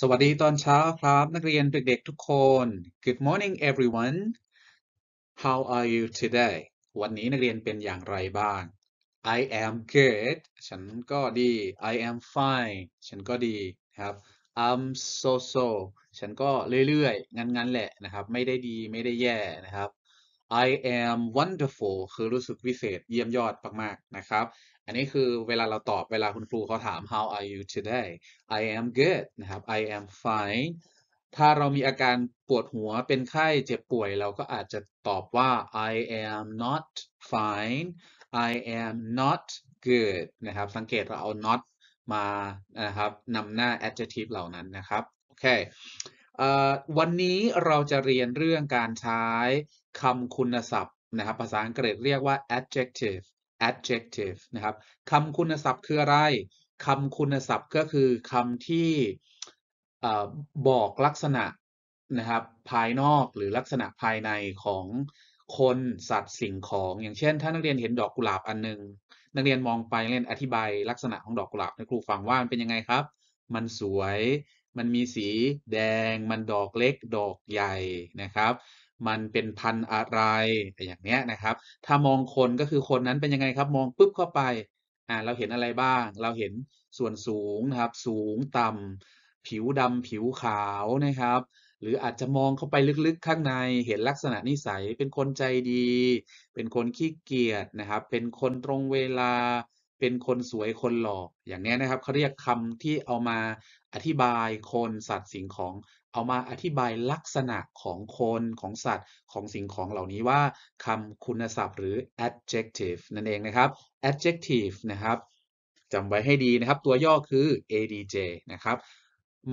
สวัสดีตอนเช้าครับนักเรียนเด็กๆทุกคน Good morning everyone How are you today วันนี้นักเรียนเป็นอย่างไรบ้าง I am good ฉันก็ดี I am fine ฉันก็ดีครับ I'm so so ฉันก็เรื่อยๆ งั้นๆ แหละนะครับ ไม่ได้ดีไม่ได้แย่นะครับ I am wonderful คือรู้สึกวิเศษเยี่ยมยอดมากๆ นะครับ อันนี้คือเวลาเราตอบเวลาคุณครูเขาถาม How are you today I am good นะครับ I am fine ถ้าเรามีอาการปวดหัวเป็นไข้เจ็บป่วย เราก็อาจจะตอบว่า I am not fine I am not good นะครับ สังเกตเราเอา not มานะครับนำหน้า adjective เหล่านั้นนะครับ โอเควันนี้เราจะเรียนเรื่องการใช้คำคุณศัพท์นะครับ ภาษาอังกฤษเรียกว่า adjective adjective นะครับคำคุณศัพท์คืออะไรคำคุณศัพท์ก็คือคำที่บอกลักษณะนะครับภายนอกหรือลักษณะภายในของคนสัตว์สิ่งของ อย่างเช่น ถ้านักเรียนเห็นดอกกุหลาบอันหนึงนักเรียนมองไปเรียนอธิบายลักษณะของดอกกุหลาบให้ครูฟังว่ามันเป็นยังไงครับ มันสวย มันมีสีแดง มันดอกเล็ก ดอกใหญ่นะครับ มันเป็นพันธุ์อะไรอย่างเนี้ยนะครับ ถ้ามองคนก็คือคนนั้นเป็นยังไงครับ มองปุ๊บเข้าไปอ่าเราเห็นอะไรบ้าง เราเห็นส่วนสูงนะครับ สูงต่ำผิวดำผิวขาวนะครับ หรืออาจจะมองเข้าไปลึกๆข้างในเห็นลักษณะนิสัย เป็นคนใจดี เป็นคนขี้เกียจนะครับ เป็นคนตรงเวลา เป็นคนสวยคนหล่ออย่างนี้นะครับเขาเรียกคำที่เอามาอธิบายคนสัตว์สิ่งของ เอามาอธิบายลักษณะของคนของสัตว์ของสิ่งของเหล่านี้ว่าคำคุณศัพท์หรือ adjective นั่นเองนะครับ adjective นะครับจำไว้ให้ดีนะครับ ตัวย่อคือ adj นะครับ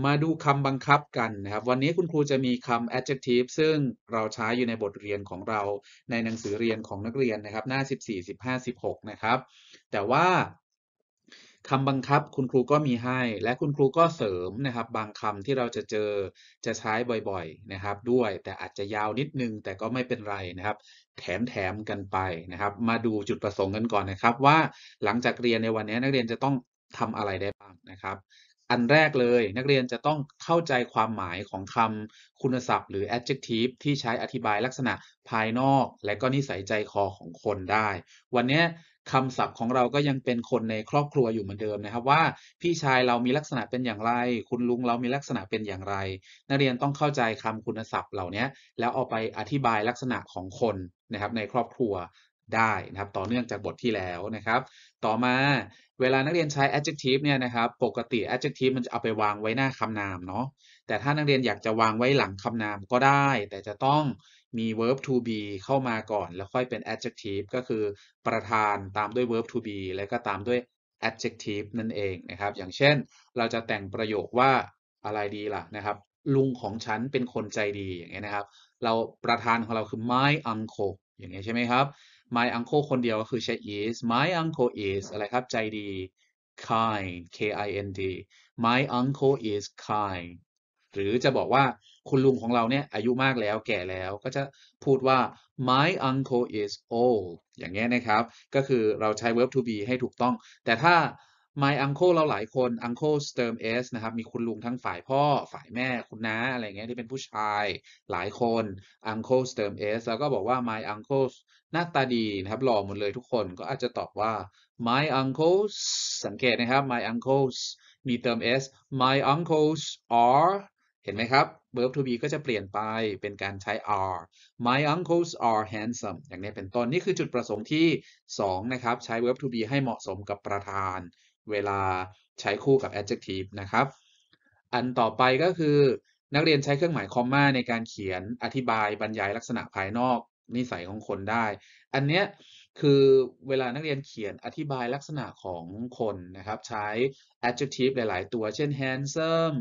มาดูคำบังคับกันนะครับ วันนี้คุณครูจะมีคำ adjective ซึ่งเราใช้อยู่ในบทเรียนของเราในหนังสือเรียนของนักเรียนนะครับ หน้า 14 15 16 นะครับ แต่ว่า คำบังคับคุณครูก็มีให้ และคุณครูก็เสริมนะครับ บางคำที่เราจะเจอจะใช้บ่อยๆนะครับ ด้วย แต่อาจจะยาวนิดนึง แต่ก็ไม่เป็นไรนะครับ แถมแถมกันไปนะครับ มาดูจุดประสงค์กันก่อนนะครับ ว่าหลังจากเรียนในวันนี้นักเรียนจะต้องทำอะไรได้บ้างนะครับอันแรกเลยนักเรียนจะต้องเข้าใจความหมายของคำคุณศัพท์หรือ adjective ที่ใช้อธิบายลักษณะภายนอก และก็นิสัยใจคอของคนได้ วันนี้ คำศัพท์ของเราก็ยังเป็นคนในครอบครัวอยู่เหมือนเดิมนะครับ ว่าพี่ชายเรามีลักษณะเป็นอย่างไร คุณลุงเรามีลักษณะเป็นอย่างไร นักเรียนต้องเข้าใจคำคุณศัพท์เหล่านี้แล้วเอาไปอธิบายลักษณะของคนนะครับ ในครอบครัวได้นะครับต่อเนื่องจากบทที่แล้วนะครับ ต่อมาเวลานักเรียนใช้ adjective เนี่ยนะครับปกติ adjective มันจะเอาไปวางไว้หน้าคำนามเนาะแต่ถ้านักเรียนอยากจะวางไว้หลังคำนามก็ได้ แต่จะต้อง มี verb to be เข้ามาก่อน แล้วค่อยเป็น adjective ก็คือประธานตามด้วย verb to be แล้วก็ตามด้วย adjective นั่นเองนะครับ อย่างเช่น เราจะแต่งประโยคว่าอะไรดีล่ะนะครับ ลุงของฉันเป็นคนใจดีอย่างเงี้ยนะครับ เราประธานของเราคือ my uncle อย่างเงี้ยใช่ไหมครับ my uncle คนเดียวก็คือใช้ is my uncle is อะไรครับใจดี kind k i n d my uncle is kind หรือจะบอกว่า คุณลุงของเราเนี่ยอายุมากแล้วแก่แล้วก็จะพูดว่า my uncle is old อย่างเงี้ยนะครับ ก็คือเราใช้ verb to be ให้ถูกต้อง แต่ถ้า my uncle เราหลายคน uncle เติม s นะครับ มีคุณลุงทั้งฝ่ายพ่อฝ่ายแม่คุณน้าอะไรเงี้ยที่เป็นผู้ชายหลายคน uncle เติม s แล้วก็บอกว่า my uncle หน้าตาดีนะครับ หล่อหมดเลยทุกคนก็อาจจะตอบว่า my uncles สังเกตนะครับ my uncles มีเติม s my uncles are ห็นไหมครับ verb to be ก็จะเปลี่ยนไปเป็นการใช้ are my uncles are handsome อย่างนี้เป็นต้นนี่คือจุดประสงค์ที่ 2 นะครับ ใช้ verb to be ให้เหมาะสมกับประธาน เวลาใช้คู่กับ adjective นะครับ อันต่อไปก็คือ นักเรียนใช้เครื่องหมายคอมมาในการเขียนอธิบายบรรยายลักษณะภายนอกนิสัยของคนได้ อันเนี้ยคือเวลานักเรียนเขียนอธิบายลักษณะของคนนะครับ ใช้ adjective หลาย ๆ ตัว เช่น handsome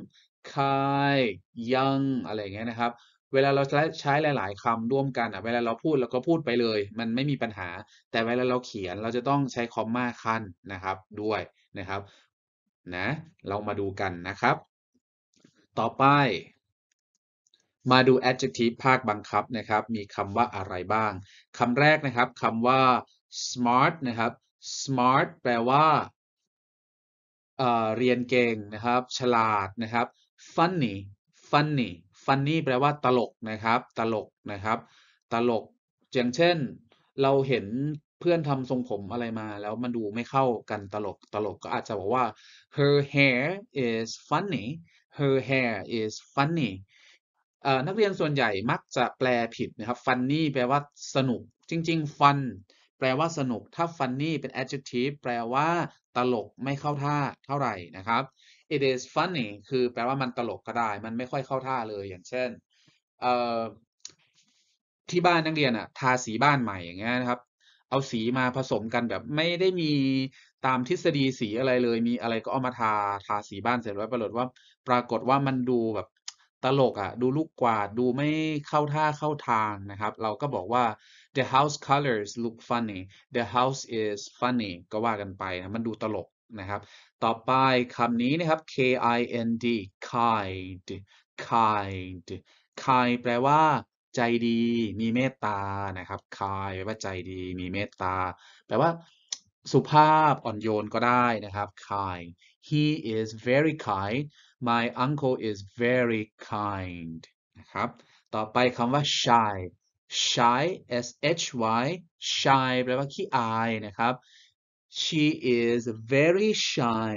kind young อะไรอย่างเงี้ยนะครับ เวลาเราใช้หลาย ๆคำร่วมกันอะ เวลาเราพูดเราก็พูดไปเลย มันไม่มีปัญหา แต่เวลาเราเขียนเราจะต้องใช้คอมมาขั้นนะครับด้วยนะครับนะเรามาดูกันนะครับ ต่อไป มาดู adjective ภาคบังคับนะครับ มีคำว่าอะไรบ้างคำแรกนะครับคำว่า smart นะครับ smart แปลว่า เรียนเก่งนะครับ ฉลาดนะครับ funny funny funny แปลว่าตลกนะครับ ตลกนะครับ ตลกอย่างเช่น เราเห็นเพื่อนทำทรงผมอะไรมาแล้วมันดูไม่เข้ากันตลกตลกก็อาจจะบอกว่า her hair is funny her hair is funny นักเรียนส่วนใหญ่มักจะแปลผิดนะครับ funny แปลว่าสนุก จริง ๆ fun แปลว่าสนุก ถ้า funny เป็น adjective แปลว่าตลกไม่เข้าท่าเท่าไหร่นะครับ it is funny คือแปลว่ามันตลกก็ได้ มันไม่ค่อยเข้าท่าเลยอย่างเช่นที่บ้านนักเรียนอะทาสีบ้านใหม่อย่างเงี้ยนะครับ เอาสีมาผสมกันแบบไม่ได้มีตามทฤษฎีสีอะไรเลย มีอะไรก็เอามาทาทาสีบ้านเสร็จแล้วปรากฏว่า ปรากฏว่ามันดูแบบตลกอะดูลูกกวาดดูไม่เข้าท่าเข้าทางนะครับ เราก็บอกว่า the house colors look funny the house is funny ก็ว่ากันไปนะมันดูตลกนะครับ ต่อไปคำนี้นะครับ K I N D kind kind kind แปลว่าใจดีมีเมตตานะครับ kind แปลว่าใจดีมีเมตตา แปลว่าสุภาพอ่อนโยนก็ได้นะครับ kind he is very kind my uncle is very kind นะครับ ต่อไปคำว่า shy shy s h y shy แปลว่าขี้อายนะครับ she is very shy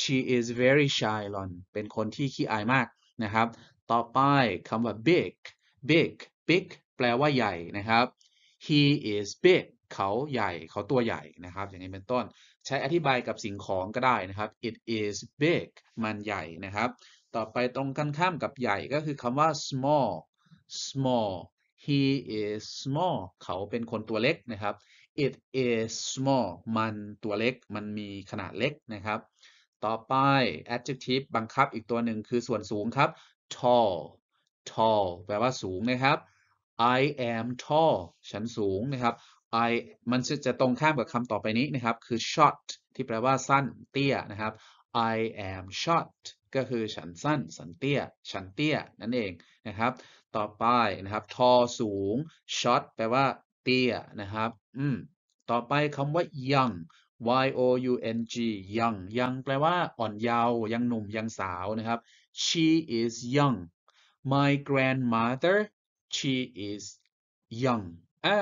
she is very shy หล่อน เป็นคนที่ขี้อายมากนะครับ ต่อไปคำว่า big big big แปลว่าใหญ่นะครับ he is big เขาใหญ่เขาตัวใหญ่นะครับ อย่างนี้เป็นต้น ใช้อธิบายกับสิ่งของก็ได้นะครับ it is big มันใหญ่นะครับ ต่อไปตรงกันข้ามกับใหญ่ก็คือคำว่า small small he is small เขาเป็นคนตัวเล็กนะครับ it is small มันตัวเล็ก มันมีขนาดเล็กนะครับ ต่อไป adjective บังคับอีกตัวหนึ่งคือส่วนสูงครับ tall tall แปลว่าสูงนะครับ I am tall ฉันสูงนะครับ I มันจะตรงข้ามกับคำต่อไปนี้นะครับ คือ short ที่แปลว่าสั้นเตี้ยนะครับ I am short ก็คือฉันสั้น ฉันเตี้ย ฉันเตี้ย นั่นเองนะครับ ต่อไปนะครับ tall สูง short แปลว่า เตี้ยนะครับ อืม ต่อไปคำว่า young y o u n g young young แปลว่าอ่อนเยาว์ยังหนุ่มยังสาวนะครับ she is young my grandmother she is young อะ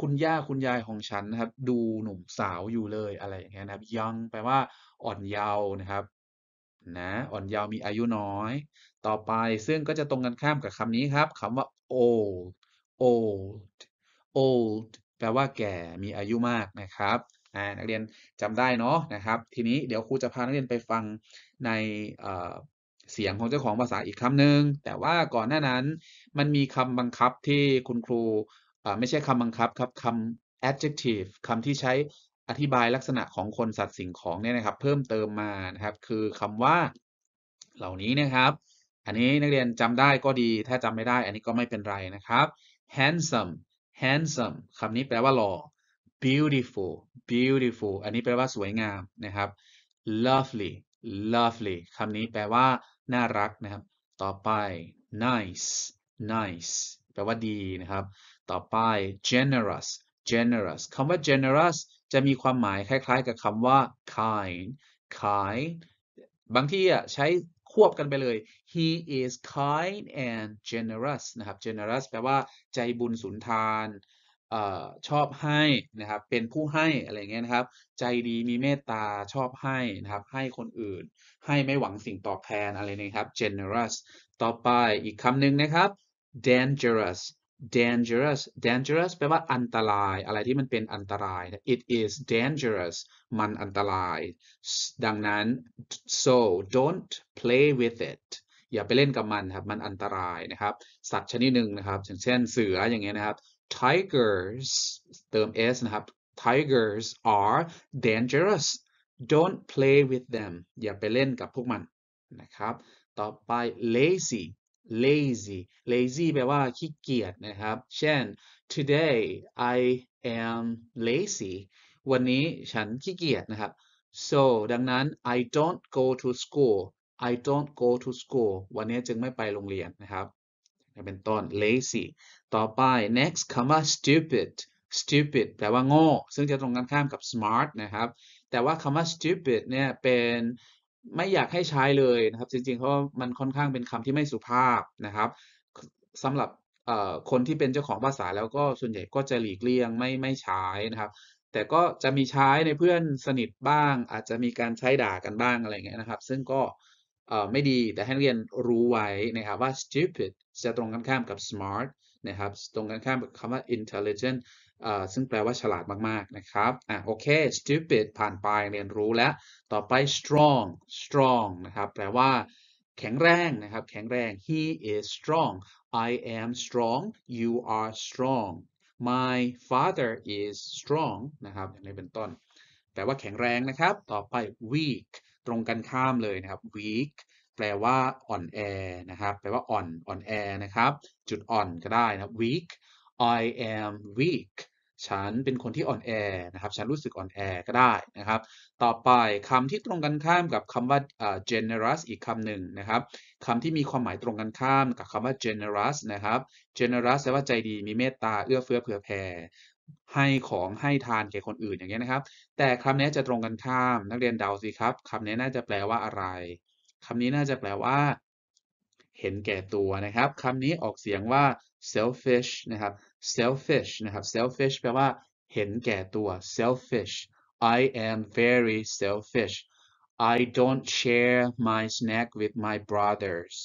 คุณย่าคุณยายของฉันนะครับ ดูหนุ่มสาวอยู่เลยอะไรอย่างเงี้ยนะครับ young แปลว่าอ่อนเยาว์นะครับ นะ อ่อนเยาว์มีอายุน้อย ต่อไปซึ่งก็จะตรงกันข้ามกับคำนี้ครับคำว่า old old old แปลว่าแก่มีอายุมากนะครับนักเรียนจำได้เนาะนะครับ ทีนี้เดี๋ยวครูจะพานักเรียนไปฟังในเสียงของเจ้าของภาษาอีกคำหนึ่งแต่ว่าก่อนหน้านั้นมันมีคำบังคับที่คุณครูไม่ใช่คำบังคับครับคำ adjective คำที่ใช้อธิบายลักษณะของคนสัตว์สิ่งของเนี่ยนะครับ เพิ่มเติมมานะครับ คือคำว่า เหล่านี้นะครับ อันนี้นักเรียนจำได้ก็ดี ถ้าจำไม่ได้ อันนี้ก็ไม่เป็นไรนะครับ handsome handsome คำนี้แปลว่าหล่อ beautiful beautiful อันนี้แปลว่าสวยงามนะครับ lovely lovely คำนี้แปลว่า น่ารักนะครับ ต่อไป nice nice แปลว่าดีนะครับ ต่อไป generous generous คำว่า generous จะมีความหมายคล้าย ๆ กับคำว่า kind kind บางที่อะใช้ ควบกันไปเลย he is kind and generous นะครับ generous แปลว่าใจบุญสุนทานอชอบให้นะครับ เป็นผู้ให้อะไรเงี้ยนะครับ ใจดีมีเมตตาชอบให้นะครับ ให้คนอื่น ให้ไม่หวังสิ่งตอบแทนอะไรนะครับ generous ต่อไปอีกคำหนึ่งนะครับ dangerous dangerous dangerous แปลว่าอันตราย อะไรที่มันเป็นอันตราย it is dangerous มันอันตราย ดังนั้น so don't play with it อย่าไปเล่นกับมันครับ มันอันตรายนะครับ สัตว์ชนิดหนึ่งนะครับ อย่างเช่นเสืออย่างเงี้ยนะครับ tigers เติม s นะครับ tigers are dangerous don't play with them อย่าไปเล่นกับพวกมันนะครับ ต่อไป lazy lazy lazy แปลว่าขี้เกียจนะครับ เช่น today I am lazy วันนี้ฉันขี้เกียจนะครับ so ดังนั้น I don't go to school I don't go to school วันนี้จึงไม่ไปโรงเรียนนะครับ เป็นต้น lazy ต่อไป next คำว่า stupid stupid แปลว่าโง่ ซึ่งจะตรงกันข้ามกับ smart นะครับ แต่ว่าคำว่า stupid เนี่ยเป็น ไม่อยากให้ใช้เลยนะครับ จริงๆ เพราะมันค่อนข้างเป็นคำที่ไม่สุภาพนะครับสำหรับคนที่เป็นเจ้าของภาษาแล้วก็ส่วนใหญ่ก็จะหลีกเลี่ยงไม่ไม่ใช้นะครับ แต่ก็จะมีใช้ในเพื่อนสนิทบ้าง อาจจะมีการใช้ด่ากันบ้างอะไรเงี้ยนะครับ ซึ่งก็ไม่ดีแต่ให้เรียนรู้ไว้นะครับว่า stupid จะตรงกันข้ามกับ smart นะครับ ตรงกันข้ามกับคำว่า intelligent ซึ่งแปลว่าฉลาดมากๆนะครับอะโอเค stupid ผ่านไปเรียนรู้แล้ว ต่อไป strong strong นะครับ แปลว่าแข็งแรงนะครับ แข็งแรง he is strong I am strong you are strong my father is strong นะครับอย่างนี้เป็นต้น แปลว่าแข็งแรงนะครับ ต่อไป weak ตรงกันข้ามเลยนะครับ weak แปลว่าอ่อนแอนะครับ แปลว่าอ่อน อ่อนแอนะครับ จุดอ่อนก็ได้นะ weak I am weak ฉันเป็นคนที่อ่อนแอนะครับ ฉันรู้สึกอ่อนแอก็ได้นะครับ ต่อไปคำที่ตรงกันข้ามกับคำว่า generous อีกคำหนึ่งนะครับคำที่มีความหมายตรงกันข้ามกับคำว่า generous นะครับ generous แปลว่าใจดีมีเมตตาเอื้อเฟื้อเผื่อแผ่ให้ของให้ทานแก่คนอื่นอย่างเงี้ยนะครับ แต่คำนี้จะตรงกันข้ามนักเรียนเดาสิครับคำนี้น่าจะแปลว่าอะไรคำนี้น่าจะแปลว่า เห็นแก่ตัวนะครับคำนี้ออกเสียงว่า selfish นะครับ selfish นะครับ selfish แปลว่า เห็นแก่ตัว selfish I am very selfish I don't share my snack with my brothers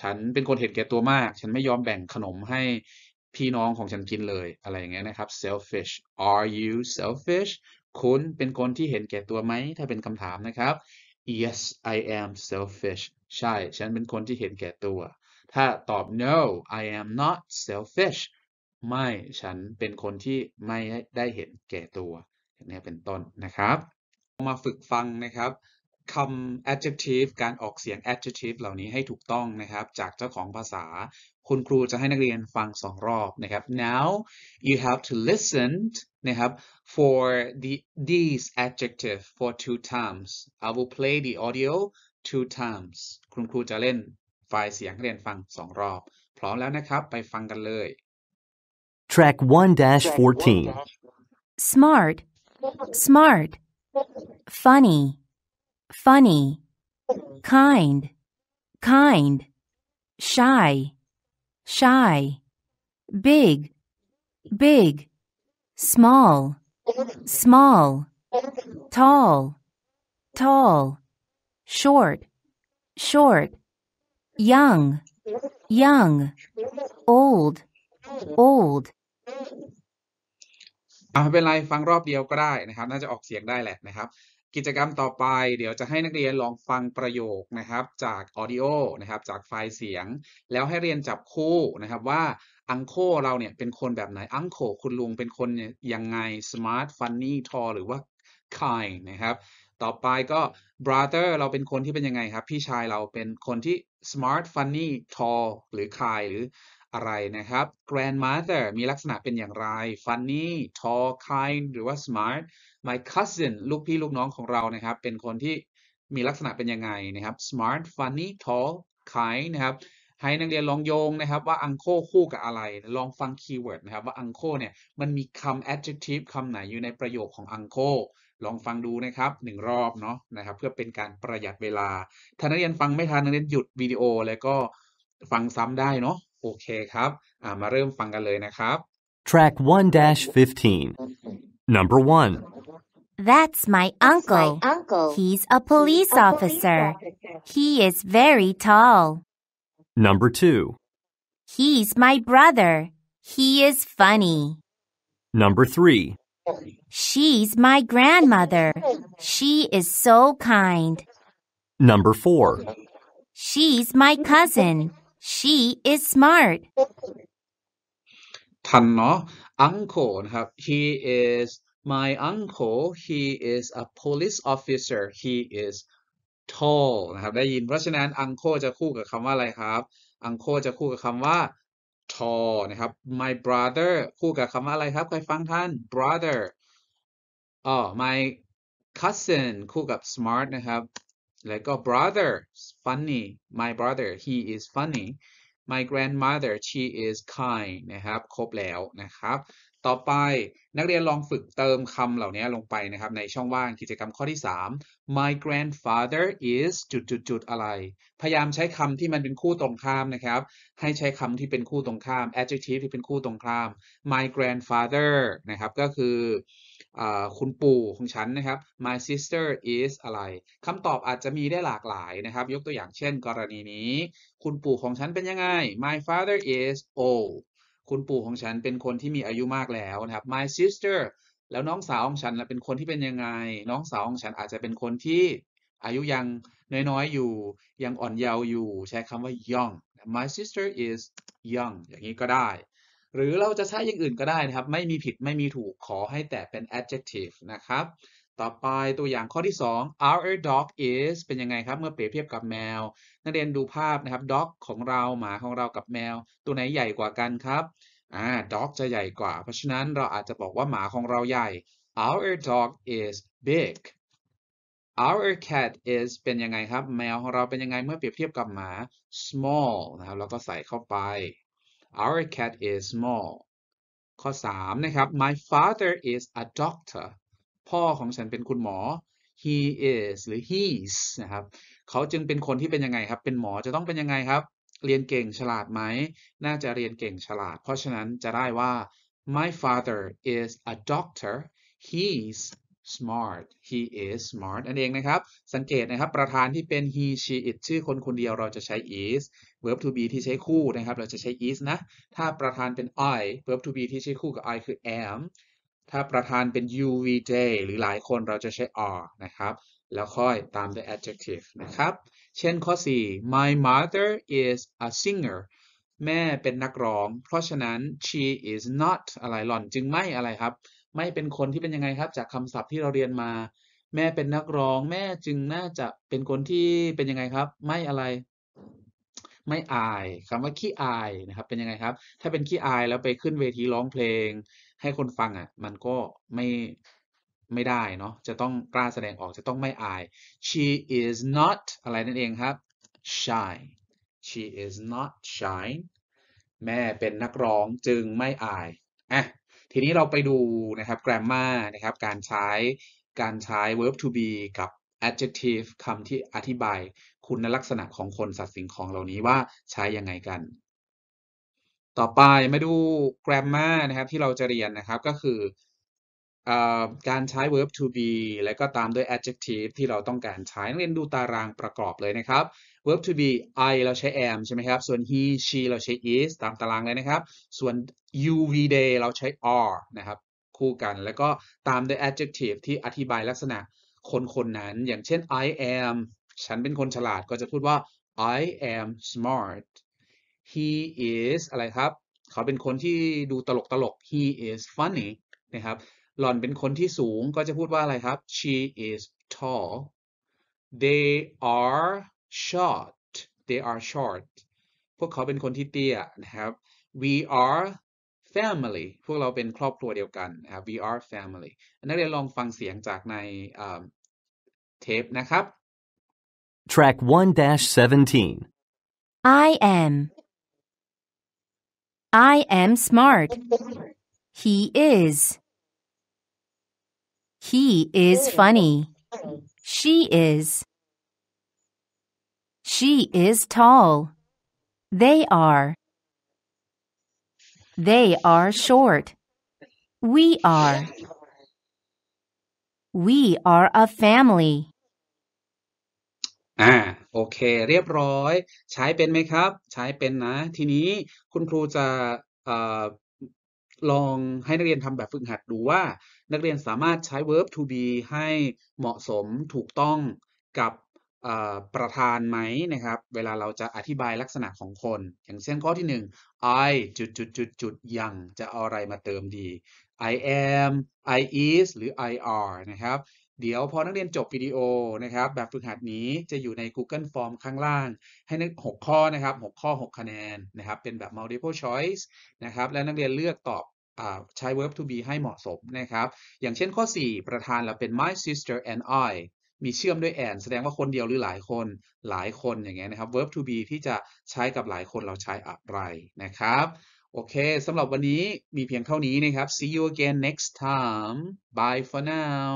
ฉันเป็นคนเห็นแก่ตัวมาก ฉันไม่ยอมแบ่งขนมให้พี่น้องของฉันกินเลยอะไรอย่างเงี้ยนะครับ selfish are you selfish คุณเป็นคนที่เห็นแก่ตัวไหม ถ้าเป็นคำถามนะครับ yes I am selfish ใช่ ฉันเป็นคนที่เห็นแก่ตัว ถ้าตอบ no I am not selfish ไม่ ฉันเป็นคนที่ไม่ได้เห็นแก่ตัวอย่างนี้เป็นต้นนะครับ มาฝึกฟังนะครับ คำ adjective การออกเสียง adjective เหล่านี้ให้ถูกต้องนะครับ จากเจ้าของภาษา คุณครูจะให้นักเรียนฟังสองรอบนะครับ now you have to listen นะครับ for the these adjective for two times I will play the audio two times คุณครูจะเล่นไฟล์เสียงให้เรียนฟังสองรอบ พร้อมแล้วนะครับไปฟังกันเลย Track 1-14. smart, smart, funny, funny, kind, kind, shy, shy, big, big, small, small, tall, tall, short, short, young, young, old, old. อ่าไม่เป็นไรฟังรอบเดียวก็ได้นะครับ น่าจะออกเสียงได้แหละนะครับ กิจกรรมต่อไป เดี๋ยวจะให้นักเรียนลองฟังประโยคนะครับจากออดิโอนะครับจากไฟล์เสียง แล้วให้เรียนจับคู่นะครับว่าอังโคเราเนี่ยเป็นคนแบบไหนอังโคคุณลุงเป็นคนยังไง smart funny tall หรือว่า kind นะครับ ต่อไปก็ brother เราเป็นคนที่เป็นยังไงครับ พี่ชายเราเป็นคนที่ smart funny tall หรือ kind หรือ อะไรนะครับ grandmother มีลักษณะเป็นอย่างไร funny tall kind หรือว่า smart my cousin ลูกพี่ลูกน้องของเรานะครับ เป็นคนที่มีลักษณะเป็นยังไงนะครับ smart funny tall kind นะครับ ให้นักเรียนลองโยงนะครับว่า uncle คู่กับอะไร ลองฟังคีย์เวิร์ดนะครับว่า uncle เนี่ยมันมีคำ adjective คำไหนอยู่ในประโยคของ uncle ลองฟังดูนะครับหนึ่งรอบเนาะนะครับ เพื่อเป็นการประหยัดเวลา ถ้านักเรียนฟังไม่ทันนักเรียนหยุดวิดีโอแล้วก็ฟังซ้ำได้เนาะ โอเคครับอ่ามาเริ่มฟังกันเลยนะครับ Track 1-15. Number 1. That's my uncle. uncle. He's a police officer. He is very tall. Number 2. He's my brother. He is funny. Number 3. She's my grandmother. She is so kind. Number 4. She's my cousin. She is smart. ทันเนาะ uncle นะครับ he is my uncle he is a police officer he is tall นะครับได้ยินเพราะฉะนั้น uncle จะคู่กับคำว่าอะไรครับ uncle จะคู่กับคำว่า tall นะครับ my brother คู่กับคำว่าอะไรครับใครฟังท่าน brother อ๋อ my cousin คู่กับ smart นะครับ แล้วก็ brother funny my brother he is funny my grandmother she is kind นะครับ ครบแล้วนะครับ ต่อไปนักเรียนลองฝึกเติมคำเหล่านี้ลงไปนะครับ ในช่องว่างกิจกรรมข้อที่ 3 My grandfather is จุดจุดจุดอะไร พยายามใช้คำที่มันเป็นคู่ตรงข้ามนะครับ ให้ใช้คำที่เป็นคู่ตรงข้าม adjective ที่เป็นคู่ตรงข้าม My grandfather นะครับก็คืออคุณปู่ของฉันนะครับ My sister is อะไรคำตอบอาจจะมีได้หลากหลายนะครับ ยกตัวอย่างเช่น กรณีนี้ คุณปู่ของฉันเป็นยังไง My father is old คุณปู่ของฉันเป็นคนที่มีอายุมากแล้วนะครับ My sister แล้วน้องสาวของฉันล่ะเป็นคนที่เป็นยังไง น้องสาวของฉันอาจจะเป็นคนที่อายุยังน้อยๆอยู่ ยังอ่อนเยาว์อยู่ ใช้คำว่า young My sister is young อย่างนี้ก็ได้ หรือเราจะใช้อย่างอื่นก็ได้นะครับ ไม่มีผิดไม่มีถูกขอให้แต่เป็น adjective นะครับ ต่อไปตัวอย่างข้อที่ 2 our dog is เป็นยังไงครับ เมื่อเปรียบเทียบกับแมว นักเรียนดูภาพนะครับ dog ของเราหมาของเรากับแมว ตัวไหนใหญ่กว่ากันครับอ่า dog จะใหญ่กว่า เพราะฉะนั้นเราอาจจะบอกว่าหมาของเราใหญ่ our dog is big our cat is เป็นยังไงครับ แมวของเราเป็นยังไงเมื่อเปรียบเทียบกับหมา small นะครับแล้วก็ใส่เข้าไป our cat is small ข้อ 3 นะครับ my father is a doctor พ่อของฉันเป็นคุณหมอ he is หรือ he's นะครับเขาจึงเป็นคนที่เป็นยังไงครับ เป็นหมอจะต้องเป็นยังไงครับ เรียนเก่งฉลาดไหม น่าจะเรียนเก่งฉลาด เพราะฉะนั้นจะได้ว่า my father is a doctor he's smart he is smart นั่นเองนะครับ สังเกตนะครับ ประธานที่เป็น he she it ชื่อคนคนเดียวเราจะใช้ is verb to be ที่ใช้คู่นะครับ เราจะใช้ is นะ ถ้าประธานเป็น I verb to be ที่ใช้คู่กับ I คือ am ถ้าประธานเป็น you we they หรือหลายคนเราจะใช้ are นะครับ แล้วค่อยตามด้วย adjective นะครับ เช่นข้อ 4 my mother is a singer แม่เป็นนักร้อง เพราะฉะนั้น she is not อะไรหล่อนจึงไม่อะไรครับ ไม่เป็นคนที่เป็นยังไงครับ จากคำศัพท์ที่เราเรียนมา แม่เป็นนักร้อง แม่จึงน่าจะเป็นคนที่เป็นยังไงครับ ไม่อะไรไม่อายคำว่าขี้อายนะครับเป็นยังไงครับ ถ้าเป็นขี้อายแล้วไปขึ้นเวทีร้องเพลง ให้คนฟังอะ มันก็ไม่ไม่ได้เนาะจะต้องกล้าแสดงออกจะต้องไม่อาย she is not อะไรนั่นเองครับ shy she is not shy แม่เป็นนักร้องจึงไม่อายอะทีนี้เราไปดูนะครับ grammar นะครับ การใช้การใช้ verb to be กับ adjective คำที่อธิบายคุณลักษณะของคนสัตว์สิ่งของเหล่านี้ว่าใช้ยังไงกัน ต่อไปมาดู grammar นะครับที่เราจะเรียนนะครับก็คืออการใช้ verb to be และก็ตามด้วย adjective ที่เราต้องการใช้เรียนดูตารางประกอบเลยนะครับ verb to be I เราใช้ am ใช่ไหมครับ ส่วน he she เราใช้ is ตามตารางเลยนะครับ ส่วน you we they เราใช้ are นะครับ คู่กันแล้วก็ตามด้วย adjective ที่อธิบายลักษณะคนคนนั้น อย่างเช่น I am ฉันเป็นคนฉลาดก็จะพูดว่า I am smart he is อะไรครับ เขาเป็นคนที่ดูตลกตลก he is funny นะครับ หล่อนเป็นคนที่สูงก็จะพูดว่าอะไรครับ she is tall they are short they are short พวกเขาเป็นคนที่เตี้ยนะครับ we are family พวกเราเป็นครอบครัวเดียวกันนะครับ we are family นักเรียนลองฟังเสียงจากในเทปนะครับ Track 1-17. I am. I am smart. He is. He is funny. She is. She is tall. They are. They are short. We are. We are a family. อ่าโอเค เรียบร้อย ใช้เป็นไหมครับ ใช้เป็นนะ ทีนี้คุณครูจะอลองให้นักเรียนทำแบบฝึกหัดดูว่า นักเรียนสามารถใช้ verb to be ให้เหมาะสมถูกต้องกับประธานไหมนะครับ เวลาเราจะอธิบายลักษณะของคน อย่างเช่นข้อที่หนึ่ง I จุดจุดจุดจุดยังจะเอาอะไรมาเติมดี I am I is หรือ I are นะครับ เดี๋ยวพอนักเรียนจบวิดีโอนะครับ แบบฝึกหัดนี้จะอยู่ใน Google Form ข้างล่าง ให้นึก6ข้อนะครับ 6 ข้อ 6 คะแนนนะครับ เป็นแบบ multiple choice นะครับ และนักเรียนเลือกตอบอใช้ verb to be ให้เหมาะสมนะครับ อย่างเช่นข้อ 4 ประธานเราเป็น my sister and I มีเชื่อมด้วย and แสดงว่าคนเดียวหรือหลายคน หลายคนอย่างเงี้ยนะครับ verb to be ที่จะใช้กับหลายคนเราใช้อะไรนะครับโอเค สำหรับวันนี้มีเพียงเท่านี้นะครับ see you again next time bye for now